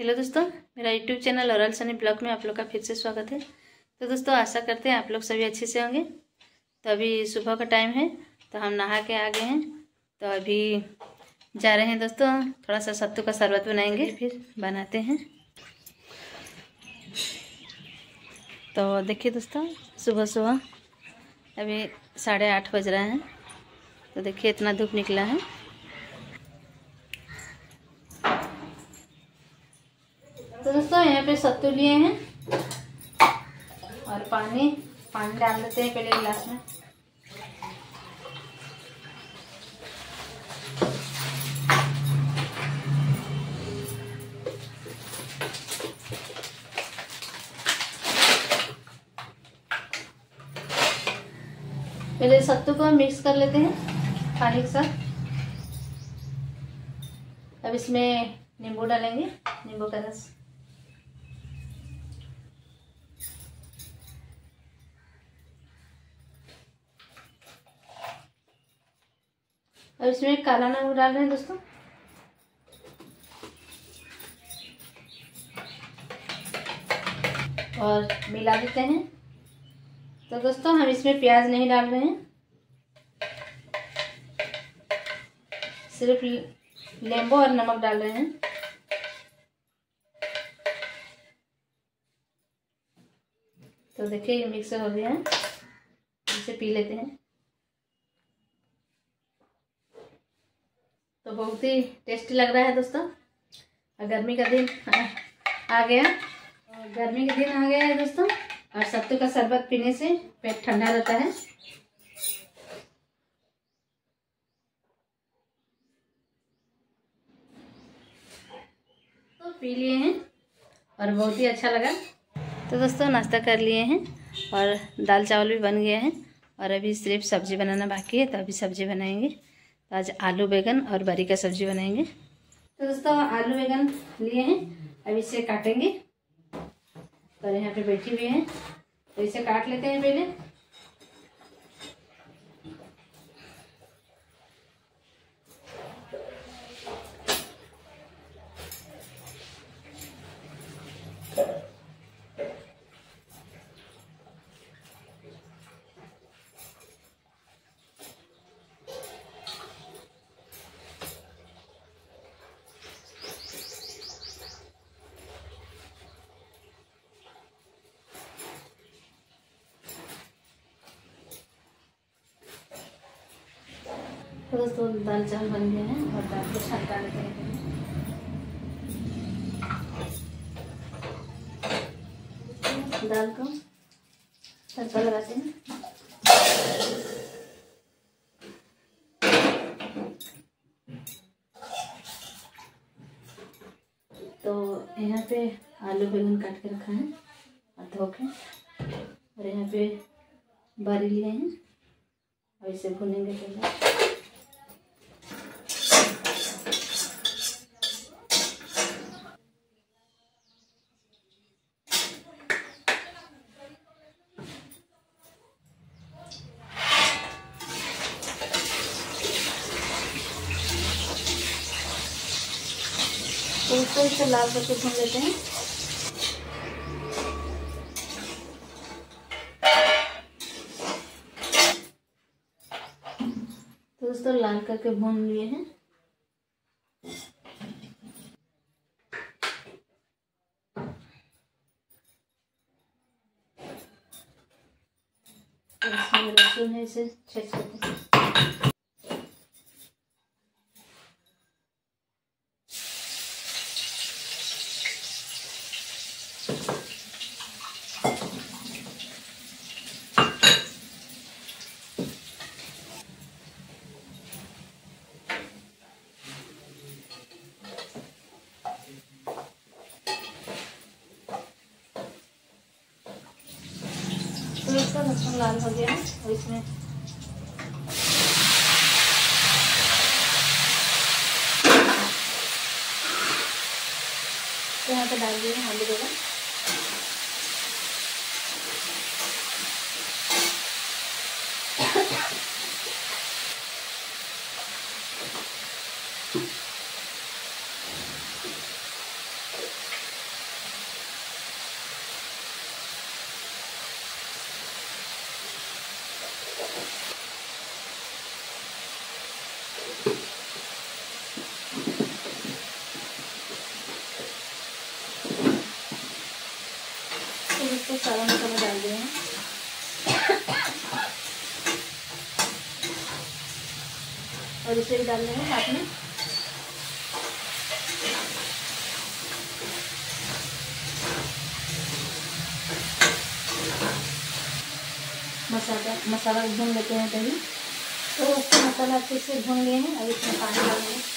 Hello दोस्तों, मेरा YouTube channel औरल सनी ब्लॉग में आप लोग का फिर से स्वागत है। तो दोस्तों, आशा करते हैं आप लोग सभी अच्छे से होंगे। तो अभी सुबह का टाइम है तो हम नहा के आ गए हैं। तो अभी जा रहे हैं दोस्तों, थोड़ा सा सत्तू का शरबत बनाएँगे, फिर बनाते हैं। तो देखिए दोस्तों, सुबह सुबह अभी साढ़े आठ बज रहा है। तो देखिए, इतना धूप निकला है। तो दोस्तों, यहाँ पे सत्तू लिए हैं और पानी पानी डाल देते हैं पहले गिलास में। पहले सत्तू को मिक्स कर लेते हैं पानी के साथ। अब इसमें नींबू डालेंगे, नींबू का रस। और इसमें काला नमक डाल रहे हैं दोस्तों। और मिला देते हैं। तो दोस्तों, हम इसमें प्याज नहीं डाल रहे हैं। सिर्फ़ नींबू और नमक डाल रहे हैं। तो देखिए, ये मिक्स हो गया। है इसे पी लेते हैं। तो बहुत ही टेस्टी लग रहा है दोस्तों। और गर्मी का दिन आ गया। गर्मी का दिन आ गया है दोस्तों। और सत्तू का शरबत पीने से पेट ठंडा रहता है। तो पी लिए हैं और बहुत ही अच्छा लगा। तो दोस्तों, नाश्ता कर लिए हैं और दाल चावल भी बन गया है। और अभी सिर्फ़ सब्ज़ी बनाना बाकी है तो अभी सब्ज़ी बनाएँगे। तो आज आलू, बैगन और बरी का सब्ज़ी बनाएँगे। तो दोस्तों, आलू, बैगन लिए हैं। अब इसे काटेंगे। और यहाँ पे बैठी हुई है। तो इसे काट लेते हैं पहले। तो दोस्तों दाल चावल बन गए हैं और दाल को छान डालते हैं दाल को तड़का लगाते हैं। तो यहाँ पे आलू बैगन काट के रखा है और धो के, और यहाँ पे बारी लिए हैं। और इसे भूनेंगे पहले। तो उसको इसे लाल करके भून लेते हैं। तो दोस्तों, लाल करके भून लिए हैं। लहसुन है, इसे छेद करते हैं। तो लहसुन लाल हो गया है और इसमें यहाँ पे डाल दिए आलू बैगन सारा मसाला डाल दिए हैं। और इसे भी डाल देंगे साथ में। मसाला मसाला भून लेते हैं तभी तो उसको मसाला अच्छे से भून लिए हैं, अब इसमें पानी डालेंगे।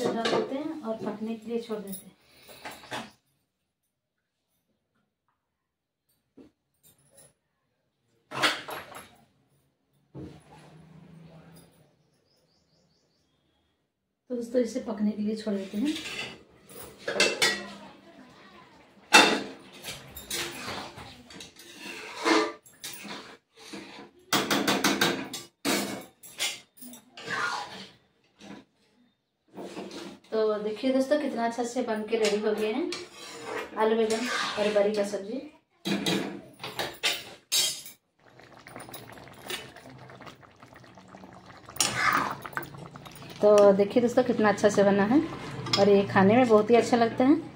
उसे डाल देते हैं और पकने के लिए छोड़ देते हैं। तो दोस्तों, इसे पकने के लिए छोड़ देते हैं तो देखिए दोस्तों, कितना अच्छा से बन के रेडी हो गए हैं। आलू बैगन और बरी का सब्ज़ी। तो देखिए दोस्तों, कितना अच्छा से बना है। और ये खाने में बहुत ही अच्छा लगता है।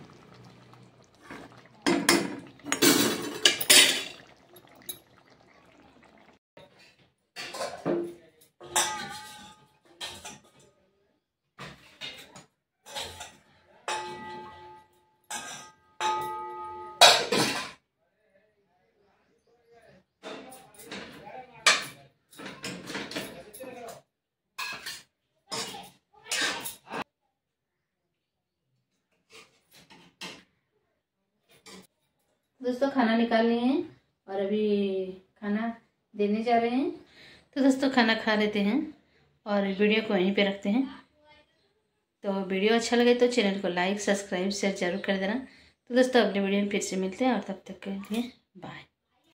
दोस्तों, खाना निकाल लिए हैं और अभी खाना देने जा रहे हैं। तो दोस्तों, खाना खा लेते हैं और वीडियो को यहीं पे रखते हैं। तो वीडियो अच्छा लगे तो चैनल को लाइक, सब्सक्राइब, शेयर ज़रूर कर देना। तो दोस्तों, अगले वीडियो में फिर से मिलते हैं और तब तक के लिए बाय।